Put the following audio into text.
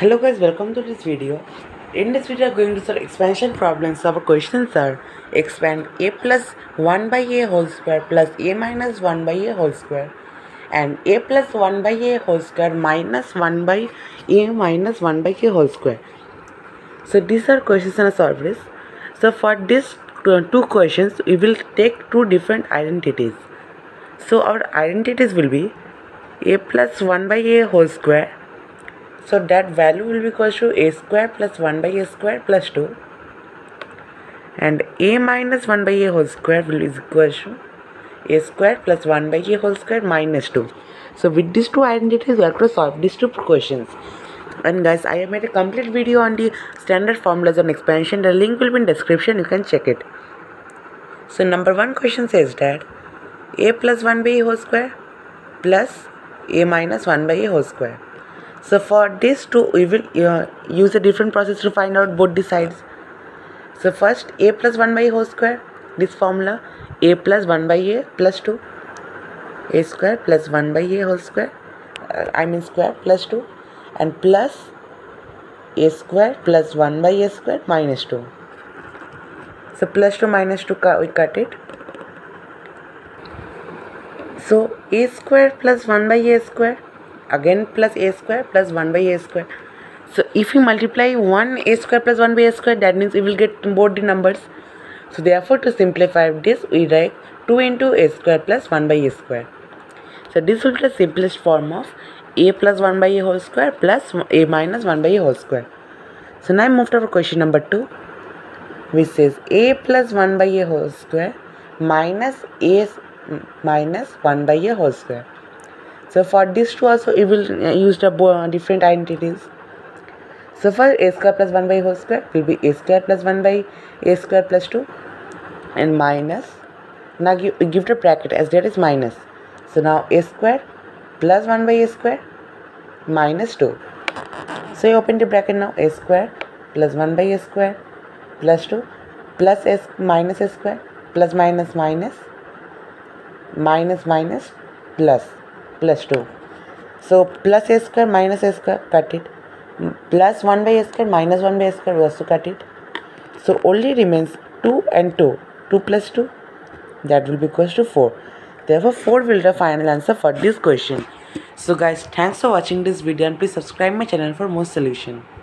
hello guys welcome to this video in this video we are going to solve expansion problems our questions are expand a plus 1 by a whole square plus a minus 1 by a whole square and a plus 1 by a whole square minus 1 by a minus 1 by a whole square so these are questions and solve so for these two questions we will take two different identities so our identities will be a plus 1 by a whole square so that value will be equal to a square plus 1 by a square plus 2 and a minus 1 by a whole square will be equal to a square plus 1 by a whole square minus 2. So with these two identities we are going to solve these two questions. And guys I have made a complete video on the standard formulas and expansion. The link will be in description you can check it. So number one question says that a plus 1 by a whole square plus a minus 1 by a whole square so for this two we will uh, use a different process to find out both the sides so first a plus 1 by whole square this formula a plus 1 by a plus 2 a square plus 1 by a whole square uh, I mean square plus 2 and plus a square plus 1 by a square minus 2 so plus 2 minus 2 we cut it so a square plus 1 by a square again plus a square plus 1 by a square. So if you multiply 1 a square plus 1 by a square, that means you will get both the numbers. So therefore, to simplify this, we write 2 into a square plus 1 by a square. So this will be the simplest form of a plus 1 by a whole square plus a minus 1 by a whole square. So now I moved over question number 2, which says a plus 1 by a whole square minus 1 by a whole square. So for these two also we will uh, use the uh, different identities. So for a square plus 1 by whole square will be a square plus 1 by a square plus 2 and minus. Now give, give the bracket as that is minus. So now a square plus 1 by a square minus 2. So you open the bracket now a square plus 1 by a square plus 2 plus s minus a square plus minus minus minus minus plus plus 2. So plus a square minus a square cut it. Plus 1 by a square minus 1 by a square also cut it. So only remains 2 and 2. 2 plus 2 that will be equals to 4. Therefore 4 will be the final answer for this question. So guys thanks for watching this video and please subscribe my channel for more solution.